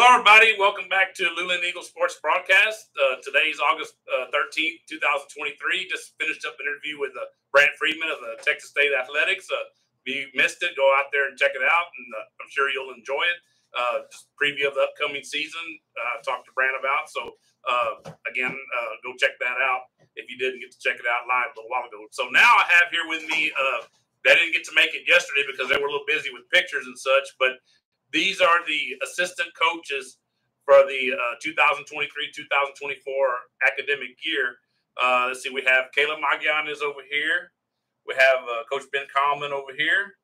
Hello, everybody. Welcome back to Luling Eagle Sports Broadcast. Uh, today is August uh, 13th, 2023. Just finished up an interview with uh, Brant Freedman of the Texas State Athletics. Uh, if you missed it, go out there and check it out, and uh, I'm sure you'll enjoy it. Uh, just preview of the upcoming season. I talked to Brant about. So, again, go check that out if you didn't get to check it out live a little while ago. So now I have here with me. they didn't get to make it yesterday because they were a little busy with pictures and such, but these are the assistant coaches for the 2023-2024 uh, academic year. Uh, let's see, we have Caleb Magian is over here. We have uh, Coach Ben Coleman over here.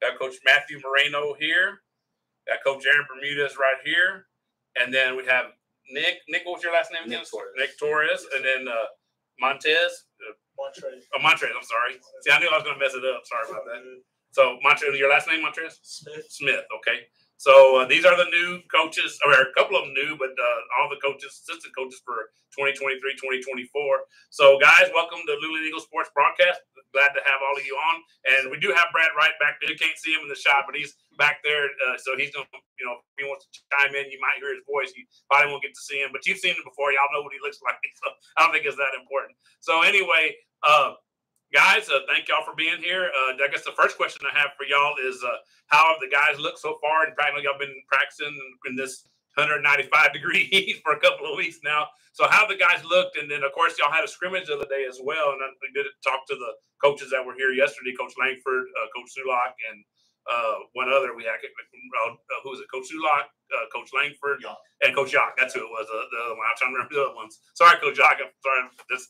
Got Coach Matthew Moreno here. Got Coach Aaron Bermudez right here. And then we have Nick. Nick, what's your last name again? Nick Torres. Nick Torres. And then uh, Montez. Montrez. Oh, Montrez, I'm sorry. See, I knew I was going to mess it up. Sorry about that. So, Montrez, your last name, Montrez? Smith. Smith, okay. So uh, these are the new coaches, or a couple of them new, but uh, all the coaches, assistant coaches for 2023, 2024. So, guys, welcome to Luling Eagle Sports Broadcast. Glad to have all of you on. And we do have Brad Wright back there. You can't see him in the shot, but he's back there. Uh, so he's going to, you know, if he wants to chime in, you might hear his voice. You probably won't get to see him, but you've seen him before. Y'all know what he looks like. So I don't think it's that important. So, anyway, uh, guys, uh, thank y'all for being here. Uh, I guess the first question I have for y'all is uh, how have the guys looked so far? And practically, y'all been practicing in this 195 degree heat for a couple of weeks now. So how the guys looked, and then of course y'all had a scrimmage the other day as well. And I did talk to the coaches that were here yesterday, Coach Langford, uh, Coach Sulak, and uh, one other we had. Uh, who was it? Coach Sulak, Coach Langford, and Coach Yock. That's who it was. the other one. I'm trying to remember the other ones. Sorry, Coach Yock. I'm sorry. This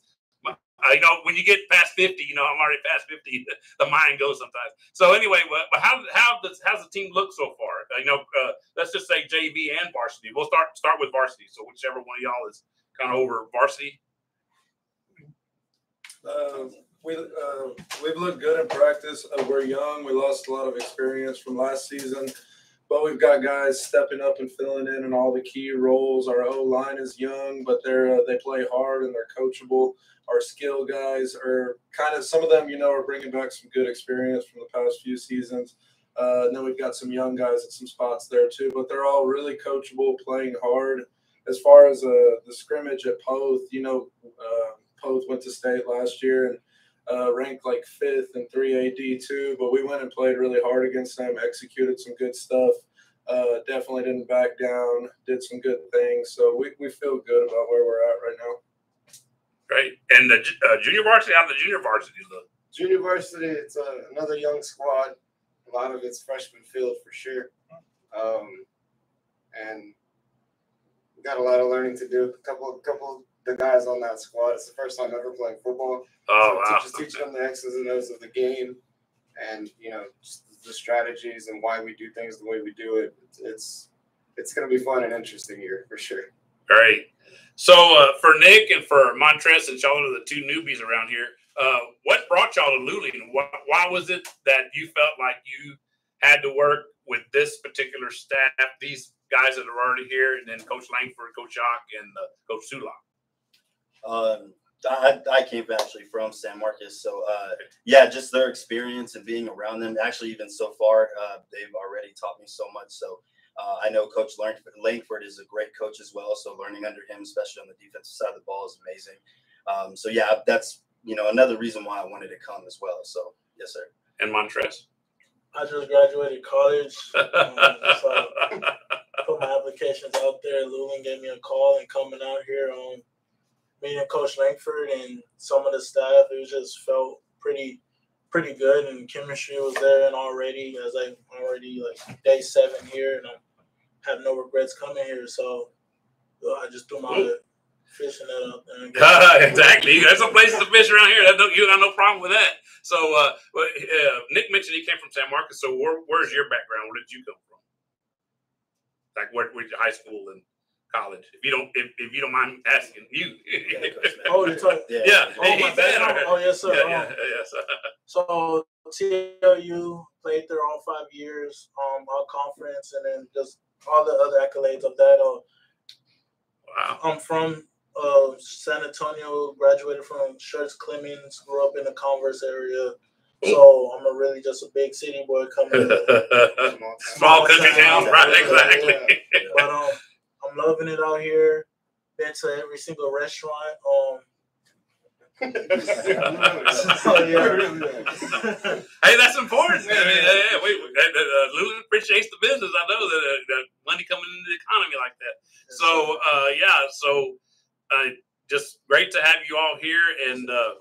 you know, when you get past 50, you know, I'm already past 50, the, mind goes sometimes. So anyway, but how, how does, how's the team look so far? Uh, you know, uh, let's just say JV and varsity. We'll start, start with varsity. So whichever one of y'all is kind of over varsity. Uh, we, uh, we've looked good in practice. Uh, we're young. We lost a lot of experience from last season but we've got guys stepping up and filling in in all the key roles. Our O line is young, but they're uh, they play hard and they're coachable. Our skill guys are kind of some of them, you know, are bringing back some good experience from the past few seasons. Uh, and then we've got some young guys at some spots there too, but they're all really coachable, playing hard. As far as uh, the scrimmage at Poth, you know, uh, Poth went to state last year and uh, ranked like fifth in 3AD too, but we went and played really hard against them, executed some good stuff. Uh, definitely didn't back down, did some good things. So we, we feel good about where we're at right now. Great. And the uh, junior varsity, how the junior varsity look? Junior varsity, it's uh, another young squad. A lot of it's freshman field for sure. Um, and we got a lot of learning to do. A couple, couple the guys on that squad. It's the first time ever playing football. Oh so wow! Just teach them the X's and O's of the game, and you know the strategies and why we do things the way we do it. It's it's going to be fun and interesting here for sure. Great. So uh, for Nick and for Montrez and y'all are the two newbies around here. Uh, what brought y'all to Luling? Why, why was it that you felt like you had to work with this particular staff, these guys that are already here, and then Coach Langford, Coach Jock, and uh, Coach Sulak? Um, I, I came actually from San Marcos, so uh, yeah, just their experience and being around them. Actually, even so far, uh, they've already taught me so much. So uh, I know Coach Langford is a great coach as well. So learning under him, especially on the defensive side of the ball, is amazing. Um, so yeah, that's you know another reason why I wanted to come as well. So yes, sir. And Montrez. I just graduated college. Um, so put my applications out there. Luling gave me a call and coming out here on meeting Coach Langford and some of the staff, it just felt pretty pretty good and chemistry was there and already as I already like day seven here and I have no regrets coming here. So I just threw my fishing net out there. exactly. There's some places to fish around here. That you got no problem with that. So uh, uh, Nick mentioned he came from San Marcos. So where, where's your background? Where did you come from? Like where, where's your high school and college. If you don't, if, if you don't mind asking you. oh, you're talking. Yeah. yeah. Oh, he, he said, oh, oh, yes, sir. Yeah, yeah, um, yes. so TLU played there all five years, um, our conference, and then just all the other accolades of that. Uh, wow. I'm from uh, San Antonio, graduated from Schertz Clemens, grew up in the Converse area. So I'm a really just a big city boy coming. small, small country town, right? Exactly. Yeah. But um, I'm loving it out here. Been to every single restaurant. Um, oh, yeah. Hey, that's important. I mean, yeah, wait, uh, Luling appreciates the business. I know that, uh, that money coming into the economy like that. So, uh, yeah, so uh, just great to have you all here, and uh,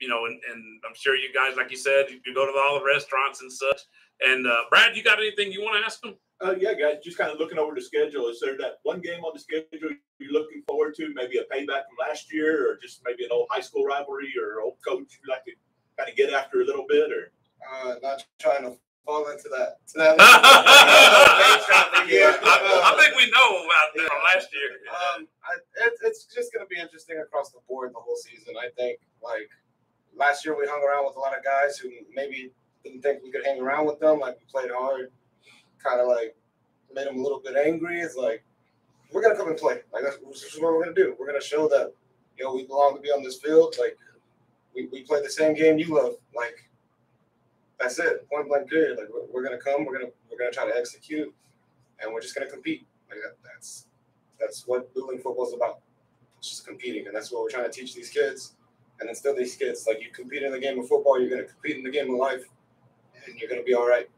you know, and, and I'm sure you guys, like you said, you go to all the restaurants and such. And uh, Brad, you got anything you want to ask them? Uh, yeah, guys, just kind of looking over the schedule. Is there that one game on the schedule you're looking forward to? Maybe a payback from last year, or just maybe an old high school rivalry, or old coach you'd like to kind of get after a little bit, or Uh, not trying to fall into that. To that I, I think we know about that from last year. Um, I, it, it's just going to be interesting across the board the whole season. I think, like, last year we hung around with a lot of guys who maybe didn't think we could hang around with them. Like, we played hard, kind of like made them a little bit angry. It's like, we're going to come and play. Like, that's, this is what we're to do. We're going to show that, you know, we belong to be on this field. Like, we, we play the same game you love. Like, that's it. Point blank period. Like, we're, we're going to come, we're going to, we're to try to execute, and we're just going to compete. Like, that, that's, that's what building football is about. It's just competing, and that's what we're trying to teach these kids and instill these kids. Like you compete in the game of football, you're going to compete in the game of life, and you're going to be all right.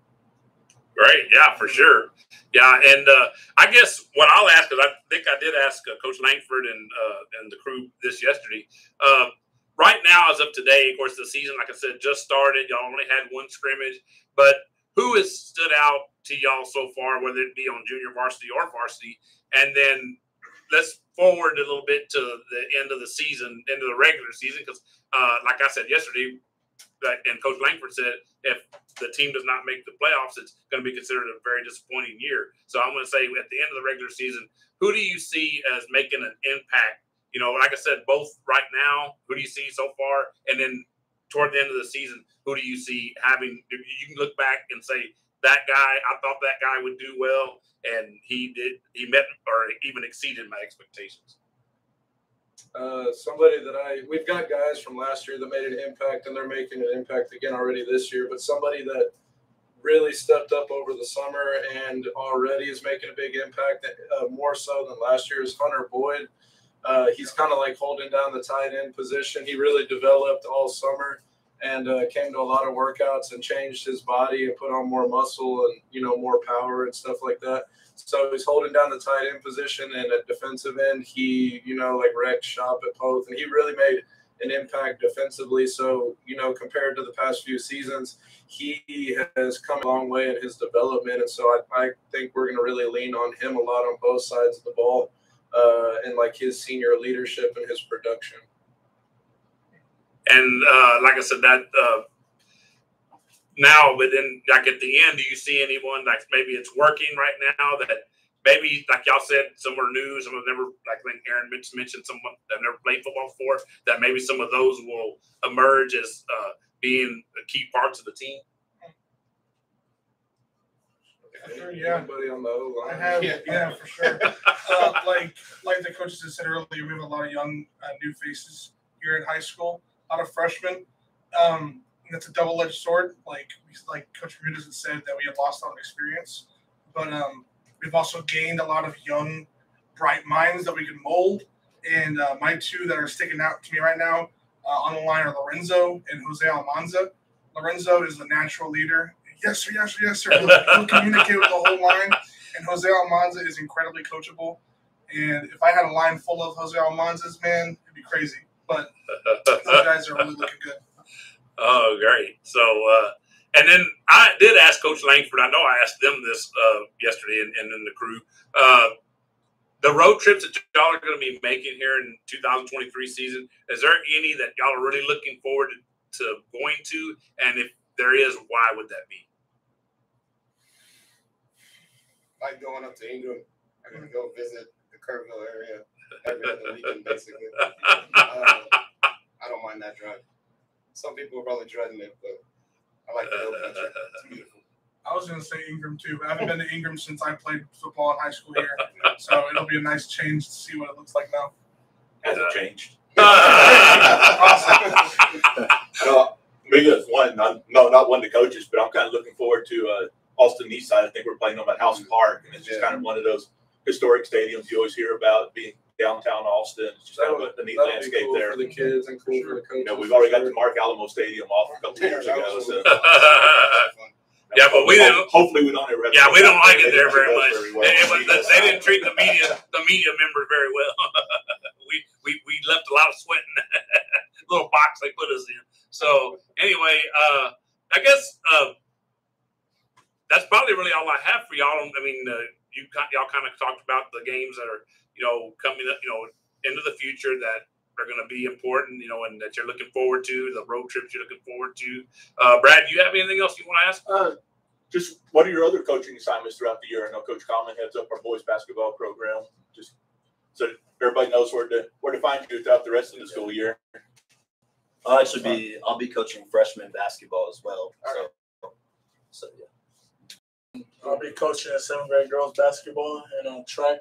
Great, yeah, for sure. Yeah, and uh, I guess what I'll ask, is I think I did ask uh, Coach Langford and uh, and the crew this yesterday. Uh, right now, as of today, of course, the season, like I said, just started. Y'all only had one scrimmage, but who has stood out to y'all so far, whether it be on junior varsity or varsity? And then let's forward a little bit to the end of the season, end of the regular season, because uh, like I said yesterday, and Coach Langford said if the team does not make the playoffs, it's going to be considered a very disappointing year. So I'm going to say at the end of the regular season, who do you see as making an impact? You know, like I said, both right now, who do you see so far, and then toward the end of the season, who do you see having? You can look back and say that guy. I thought that guy would do well, and he did. He met or even exceeded my expectations. Uh, somebody that I we've got guys from last year that made an impact and they're making an impact again already this year. But somebody that really stepped up over the summer and already is making a big impact, uh, more so than last year, is Hunter Boyd. Uh, he's kind of like holding down the tight end position. He really developed all summer and uh, came to a lot of workouts and changed his body and put on more muscle and you know more power and stuff like that. So he's holding down the tight end position and at defensive end, he you know like wrecked shop at both, and he really made an impact defensively. So you know compared to the past few seasons, he has come a long way in his development, and so I, I think we're going to really lean on him a lot on both sides of the ball, uh, and like his senior leadership and his production. And uh, like I said, that uh, now, but then like at the end, do you see anyone like maybe it's working right now that maybe like y'all said, some are new, some have never like when Aaron mentioned someone that never played football before, that maybe some of those will emerge as uh, being a key parts of the team. Sure, Yeah, buddy on the O I line. have, Yeah. yeah, for sure. Uh, like, like the coaches said earlier, we have a lot of young, uh, new faces here in high school. Lot of freshmen. Um, it's a double-edged sword. Like, we, like Coach Bermudez had said, that we have lost a lot of experience, but um, we've also gained a lot of young, bright minds that we can mold. And uh, my two that are sticking out to me right now uh, on the line are Lorenzo and Jose Almanza. Lorenzo is a natural leader. Yes, sir. Yes, sir. Yes, sir. He'll, he'll communicate with the whole line. And Jose Almanza is incredibly coachable. And if I had a line full of Jose Almanzas, man, it'd be crazy. But those guys are really looking good. Oh, great. So, uh, and then I did ask Coach Langford. I know I asked them this uh, yesterday and, and then the crew. Uh, the road trips that y'all are going to be making here in 2023 season, is there any that y'all are really looking forward to going to? And if there is, why would that be? Like going up to Ingram, I'm gonna go visit the Kerrville area every other weekend, basically. Uh, I don't mind that drive. Some people are probably dreading it, but I like the hill country. It's beautiful. I was going to say Ingram too, but I haven't been to Ingram since I played football in high school here. So it'll be a nice change to see what it looks like now. hasn't changed. Awesome. No, me as one, not, no, not one of the coaches, but I'm kind of looking forward to uh, Austin East Side. I think we're playing them at House Park, and it's just Yeah. kind of one of those historic stadiums you always hear about being downtown Austin. It's just That kind of a, a neat landscape cool there. for the kids and cool for the coaches. You know, we've already got the Mark Alamo Stadium off a couple years ago. So, fun. Yeah, but we didn't- Hopefully, we don't ever. Yeah, we don't like it there very much. treat us well. It- it was- Yes. they didn't treat the media, the media members very well. we, we we left a lot of sweat in that little box they put us in. So anyway, uh, I guess uh, that's probably really all I have for y'all. I mean, uh, you y'all kind of talked about the games that are you know coming up, you know, into the future that are going to be important, you know, and that you're looking forward to, the road trips you're looking forward to. Uh, Brad, do you have anything else you want to ask? Uh, just what are your other coaching assignments throughout the year? I know Coach Common heads up our boys basketball program. Just so everybody knows where to where to find you throughout the rest of the school year. I'll actually be I'll be coaching freshman basketball as well. So, so yeah. I'll be coaching at seventh grade girls basketball and on track.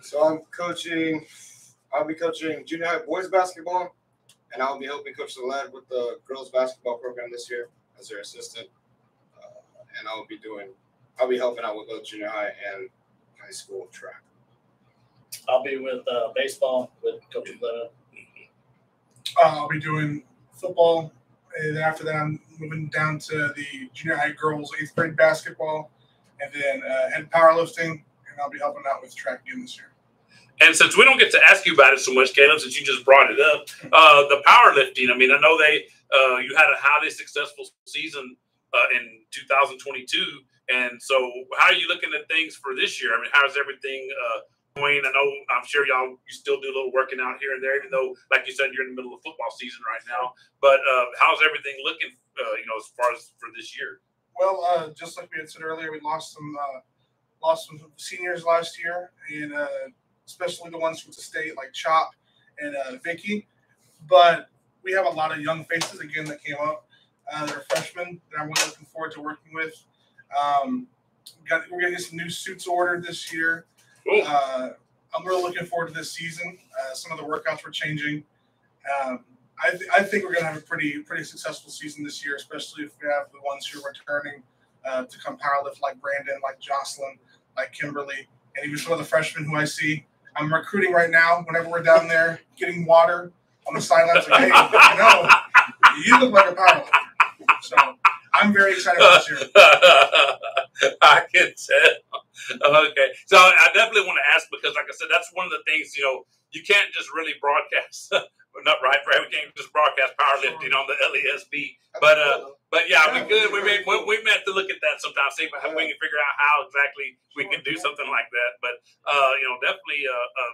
So I'm coaching. I'll be coaching junior high boys basketball, and I'll be helping coach the lad with the girls basketball program this year as their assistant. Uh, and I'll be doing. I'll be helping out with both junior high and high school track. I'll be with uh, baseball with Coach Leno. Uh, I'll be doing football, and then after that, I'm moving down to the junior high girls eighth grade basketball, and then uh, powerlifting, and I'll be helping out with track again this year. And since we don't get to ask you about it so much, Caleb, since you just brought it up, uh, the powerlifting. I mean, I know they uh, you had a highly successful season uh, in 2022, and so how are you looking at things for this year? I mean, how's everything I know I'm sure y'all you still do a little working out here and there, even though, like you said, you're in the middle of football season right now. But uh, how's everything looking? Uh, you know, as far as for this year. Well, uh, just like we had said earlier, we lost some uh, lost some seniors last year, and uh, especially the ones from the state like Chop and uh, Vicky. But we have a lot of young faces again that came up. They're freshmen that I'm really looking forward to working with. Um, we got, we're gonna get some new suits ordered this year. Cool. Uh, I'm really looking forward to this season. Uh, some of the workouts were changing. Um, I, th- I think we're going to have a pretty pretty successful season this year, especially if we have the ones who are returning uh, to come powerlift, like Brandon, like Jocelyn, like Kimberly, and even some of the freshmen who I see. I'm recruiting right now. Whenever we're down there getting water on the sidelines, like, hey, you know, you look like a powerlifter. So I'm very excited about this year. I can tell. Okay, so I definitely want to ask because, like I said, that's one of the things you know you can't just really broadcast. not right, right? We can't just broadcast powerlifting on the LESB. But uh, but yeah, we could. We may, we, we may have to look at that sometime. See if we can figure out how exactly we can do something like that. But uh, you know, definitely uh, uh,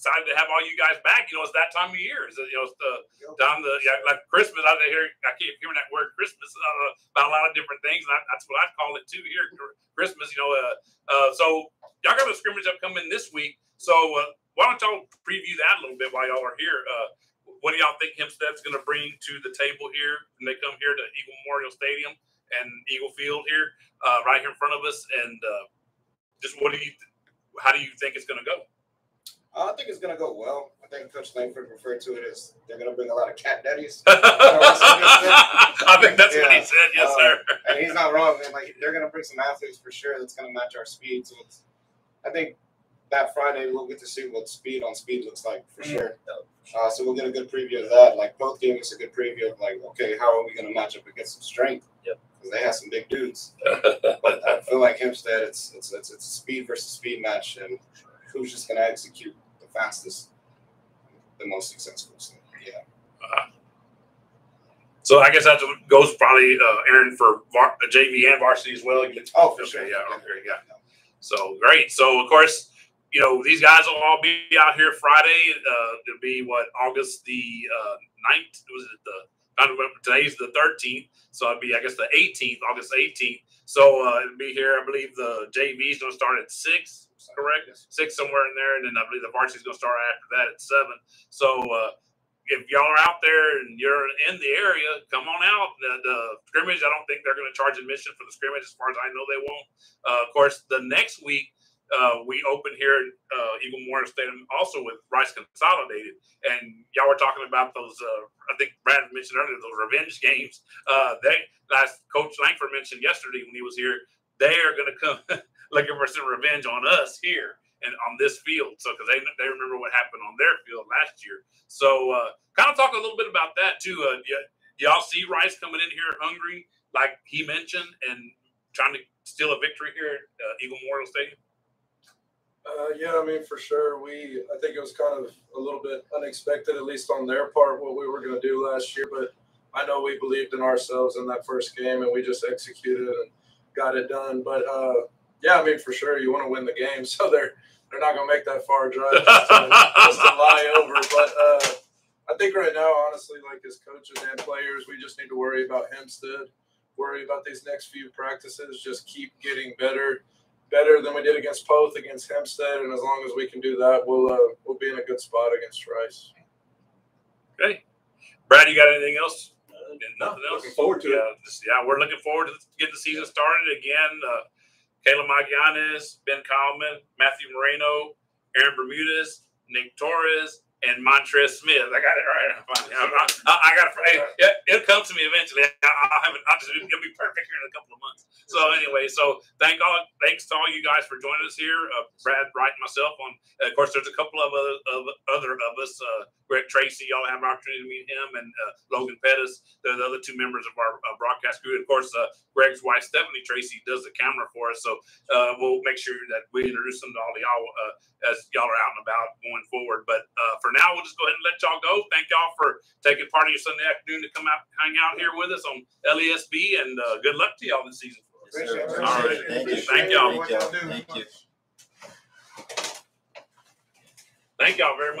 excited to have all you guys back. You know, it's that time of year. It's, you know, it's the down the yeah, like Christmas. I hear I keep hearing that word Christmas uh, about a lot of different things. And I, that's what I call it too here. Christmas. You know, uh, uh, so y'all got a scrimmage upcoming this week. So uh, why don't y'all preview that a little bit while y'all are here? Uh, what do y'all think Hempstead's going to bring to the table here when they come here to Eagle Memorial Stadium and Eagle Field here, uh, right here in front of us? And uh, just what do you, how do you think it's going to go? Uh, I think it's gonna go well. I think Coach Langford referred to it as they're gonna bring a lot of cat daddies, I think that's what he said. Yes, Uh, sir. and he's not wrong. Man. Like they're gonna bring some athletes for sure. That's gonna match our speed. So it's, I think that Friday we'll get to see what speed on speed looks like for Mm. sure. Uh, so we'll get a good preview of that. Like Poth gave us a good preview of like, okay, how are we gonna match up against some strength? Yep. Because they have some big dudes. But I feel like Hempstead, it's it's it's it's a speed versus speed match, and who's just gonna execute the fastest, the most successful. So yeah. So I guess that goes probably uh, Aaron for var- uh, JV and varsity as well. Get- Oh, for okay, sure. Yeah, okay, yeah. So great. So of course, you know these guys will all be out here Friday. Uh, it'll be what August the uh, 9th. Was it the? I don't remember. Today's the thirteenth, so it'd be I guess the eighteenth, August eighteenth. So uh, it'll be here. I believe the JV is going to start at six. Correct. Yes. Six somewhere in there, and then I believe the varsity's going to start after that at seven. So uh, if y'all are out there and you're in the area, come on out. The, the scrimmage, I don't think they're going to charge admission for the scrimmage, as far as I know, they won't. Uh, of course, the next week uh, we open here at uh, Eagle Memorial Stadium also with Rice Consolidated, and y'all were talking about those. Uh, I think Brad mentioned earlier those revenge games. Uh, they, Coach Langford mentioned yesterday when he was here, they are going to come. looking for some revenge on us here and on this field. So because they they remember what happened on their field last year. So uh, kind of talk a little bit about that too. Uh, y- y'all see Rice coming in here hungry, like he mentioned, and trying to steal a victory here at uh, Eagle Memorial Stadium. Uh, yeah, I mean, for sure. We, I think it was kind of a little bit unexpected, at least on their part, what we were going to do last year. But I know we believed in ourselves in that first game, and we just executed and got it done. But uh, yeah, I mean, for sure, you want to win the game, so they're they're not going to make that far drive just to, just to lie over. But uh, I think right now, honestly, like as coaches and players, we just need to worry about Hempstead, worry about these next few practices, just keep getting better better than we did against Poth, against Hempstead, and as long as we can do that, we'll uh, we'll be in a good spot against Rice. Okay, Brad, you got anything else? Nothing else. Looking forward to it. Yeah, yeah, we're looking forward to getting the season started again. Caleb Magallanes, Ben Kallman, Matthew Moreno, Aaron Bermudez, Nick Torres, and Montrez Smith. I got it right. Finally. I, I, got it. It, it'll come to me eventually. I'll have it. I'll just, it'll be perfect here in a couple of months. So anyway, so thank all. Thanks to all you guys for joining us here. Uh, Brad, Wright, and myself. On of course, there's a couple of other of, other of us. Uh, Greg Tracy, y'all have an opportunity to meet him, and uh, Logan Pettis. They're the other two members of our uh, broadcast crew. Of course, uh, Greg's wife Stephanie Tracy does the camera for us. So uh, we'll make sure that we introduce them to all y'all uh, as y'all are out and about going forward. But uh, for now, we'll just go ahead and let y'all go. Thank y'all for taking part of your Sunday afternoon to come out and hang out here with us on LESB, and uh, good luck to y'all this season. Yes, sir. Appreciate it. All right. Thank you. Thank y'all. Thank y'all. Thank you. Thank y'all very much.